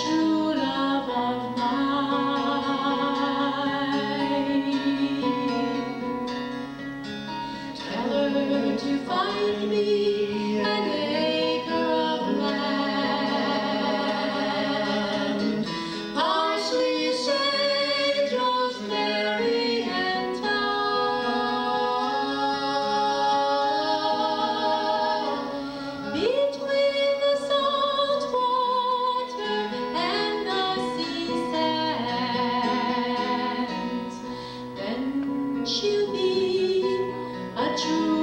treasure you